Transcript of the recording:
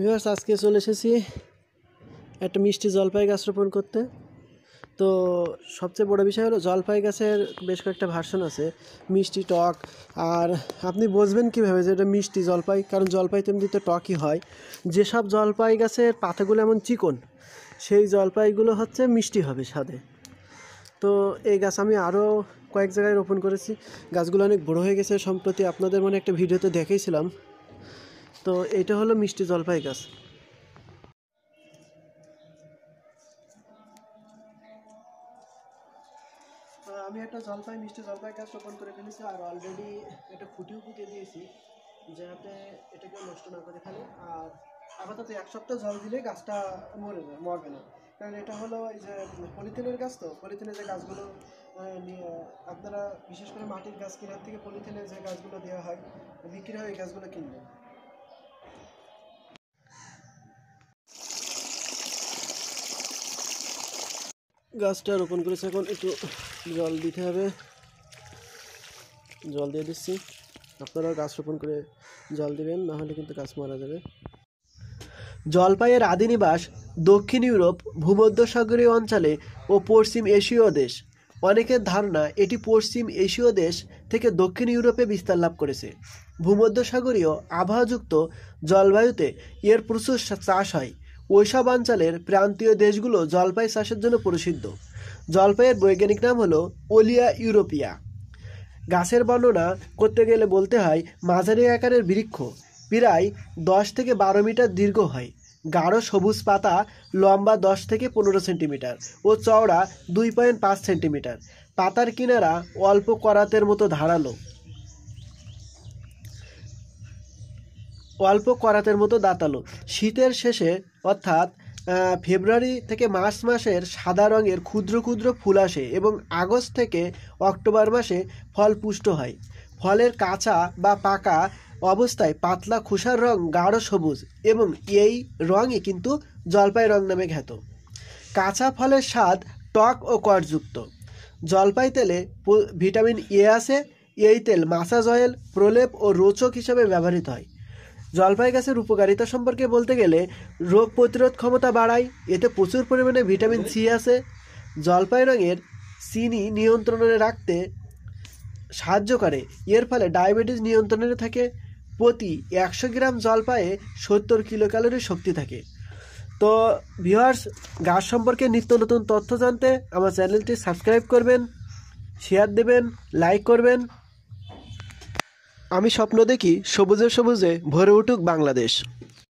Viewers আজকে চলে এসেছি একটা মিষ্টি জলপাই গাছ রোপণ করতে। তো সবচেয়ে বড় বিষয় হলো, জলপাই গাছের বেশ কয়েকটা ভার্সন আছে, মিষ্টি টক। আর আপনি বুঝবেন কীভাবে যে এটা মিষ্টি জলপাই, কারণ জলপাই তো এমনিতে টকই হয়। যেসব জলপাই গাছের পাতাগুলো এমন চিকন, সেই জলপাইগুলো হচ্ছে মিষ্টি হবে স্বাদে। তো এই গাছ আমি আরও কয়েক জায়গায় রোপণ করেছি। গাছগুলো অনেক বড় হয়ে গেছে সম্প্রতি। আপনাদের মনে একটা ভিডিওতে দেখেছিলাম। তো এটা হলো মিষ্টি জলপাই গাছ। আমি একটা জলপাই, মিষ্টি জলপাই গাছ রোপণ করে ফেলেছি আর অলরেডি একটা খুঁটিও পুঁতে দিয়েছি যাতে এটাকে নষ্ট না করে ফেলে। আর আপাতত এক সপ্তাহ জল দিলে গাছটা মরে যায়, মরবে না। কারণ এটা হলো এই যে পলিথিনের গাছ তো পলিথিনের যে গাছগুলো আপনারা বিশেষ করে মাটির গাছ কেনার থেকে পলিথিনের যে গাছগুলো দেওয়া হয়, বিক্রি হয়, এই গাছগুলো কিনবেন। গাছটা রোপণ করেছে। এখন একটু জল দিতে হবে। জল দিয়ে দিচ্ছি। আপনারাও গাছ রোপণ করে জল দিবেন, না হলে কিন্তু গাছ মারা যাবে। জলপাইয়ের আদি নিবাস দক্ষিণ ইউরোপ, ভূমধ্যসাগরীয় অঞ্চলে ও পশ্চিম এশীয় দেশ। অনেকের ধারণা এটি পশ্চিম এশীয় দেশ থেকে দক্ষিণ ইউরোপে বিস্তার লাভ করেছে। ভূমধ্যসাগরীয় আবহাওয়াযুক্ত জলবায়ুতে এর প্রচুর চাষ হয়। ওইসব অঞ্চলের প্রান্তীয় দেশগুলো জলপাই চাষের জন্য প্রসিদ্ধ। জলপাইয়ের বৈজ্ঞানিক নাম হলো ওলিয়া ইউরোপিয়া। গাছের বর্ণনা করতে গেলে বলতে হয়, মাঝারি আকারের বৃক্ষ, প্রায় দশ থেকে বারো মিটার দীর্ঘ হয়। গাঢ় সবুজ পাতা, লম্বা দশ থেকে পনেরো সেন্টিমিটার ও চওড়া দুই পয়েন্ট পাঁচ সেন্টিমিটার। পাতার কিনারা অল্প করাতের মতো ধারালো। অল্প করাতের মতো দাঁতালো। শীতের শেষে, অর্থাৎ ফেব্রুয়ারি থেকে মার্চ মাসের সাদা রঙের ক্ষুদ্র ক্ষুদ্র ফুল আসে এবং আগস্ট থেকে অক্টোবর মাসে ফল পুষ্ট হয়। ফলের কাঁচা বা পাকা অবস্থায় পাতলা খোসার রং গাঢ় সবুজ এবং এই রঙই কিন্তু জলপাই রং নামে খ্যাত। কাঁচা ফলের স্বাদ টক ও করযুক্ত। জলপাই তেলে ভিটামিন এ আছে। এই তেল মাসাজ অয়েল, প্রলেপ ও রোচক হিসাবে ব্যবহৃত হয়। জলপাই গাছের উপকারিতা সম্পর্কে বলতে গেলে, রোগ প্রতিরোধ ক্ষমতা বাড়ায়, এতে প্রচুর পরিমাণে ভিটামিন সি আছে। জলপাই রঙের চিনি নিয়ন্ত্রণে রাখতে সাহায্য করে। এর ফলে ডায়াবেটিস নিয়ন্ত্রণে থাকে। প্রতি একশো গ্রাম জলপায়ে সত্তর কিলো ক্যালোরি শক্তি থাকে। তো ভিউয়ার্স, গাছ সম্পর্কে নিত্য নতুন তথ্য জানতে আমার চ্যানেলটি সাবস্ক্রাইব করবেন, শেয়ার দেবেন, লাইক করবেন। আমি স্বপ্ন দেখি সবুজে সবুজে ভরে উঠুক বাংলাদেশ।